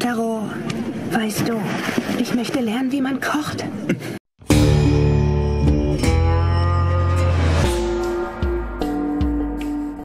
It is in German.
Taro, weißt du, ich möchte lernen, wie man kocht.